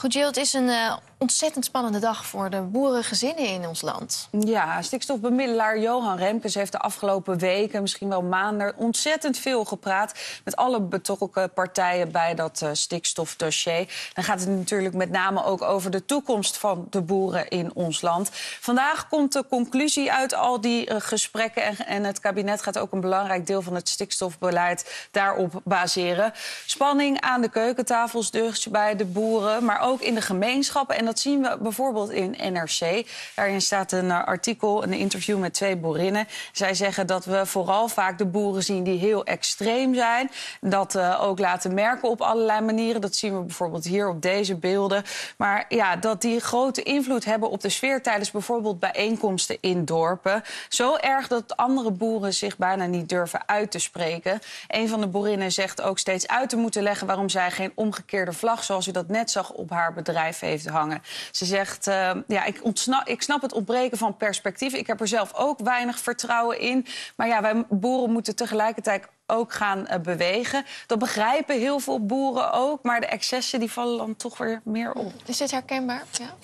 Goed, het is een uh, ontzettend spannende dag voor de boerengezinnen in ons land. Ja, stikstofbemiddelaar Johan Remkes heeft de afgelopen weken, misschien wel maanden, ontzettend veel gepraat met alle betrokken partijen bij dat uh, stikstofdossier. Dan gaat het natuurlijk met name ook over de toekomst van de boeren in ons land. Vandaag komt de conclusie uit al die uh, gesprekken en, en het kabinet gaat ook een belangrijk deel van het stikstofbeleid daarop baseren. Spanning aan de keukentafels dus bij de boeren, maar ook in de gemeenschappen. En dat zien we bijvoorbeeld in NRC. Daarin staat een uh, artikel, een interview met twee boerinnen. Zij zeggen dat we vooral vaak de boeren zien die heel extreem zijn. Dat uh, ook laten merken op allerlei manieren. Dat zien we bijvoorbeeld hier op deze beelden. Maar ja, dat die grote invloed hebben op de sfeer tijdens bijvoorbeeld bijeenkomsten in dorpen. Zo erg dat andere boeren zich bijna niet durven uit te spreken. Een van de boerinnen zegt ook steeds uit te moeten leggen waarom zij geen omgekeerde vlag, zoals u dat net zag, op haar bedrijf heeft hangen. Ze zegt, uh, ja, ik, ontsnap, ik snap het ontbreken van perspectief. Ik heb er zelf ook weinig vertrouwen in. Maar ja, wij boeren moeten tegelijkertijd ook gaan uh, bewegen. Dat begrijpen heel veel boeren ook. Maar de excessen die vallen dan toch weer meer op. Is dit herkenbaar? Ja.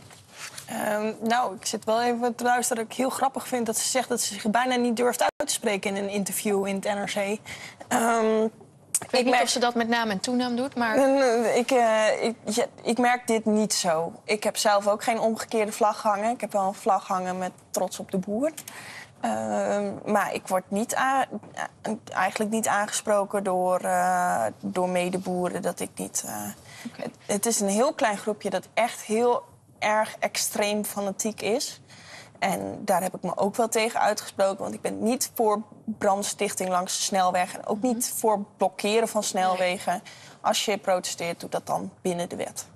Um, nou, ik zit wel even te luisteren dat ik heel grappig vind dat ze zegt dat ze zich bijna niet durft uit te spreken in een interview in het NRC. Um, ik weet ik niet of ze dat met naam en toenaam doet, maar... Ik, uh, ik, ja, ik, merk dit niet zo. Ik heb zelf ook geen omgekeerde vlag hangen. Ik heb wel een vlag hangen met trots op de boer. Uh, maar ik word niet eigenlijk niet aangesproken door, uh, door medeboeren dat ik niet... Okay. Het, het is een heel klein groepje dat echt heel erg extreem fanatiek is. En daar heb ik me ook wel tegen uitgesproken. Want ik ben niet voor brandstichting langs de snelweg. En ook niet voor blokkeren van snelwegen. Als je protesteert, doe dat dan binnen de wet.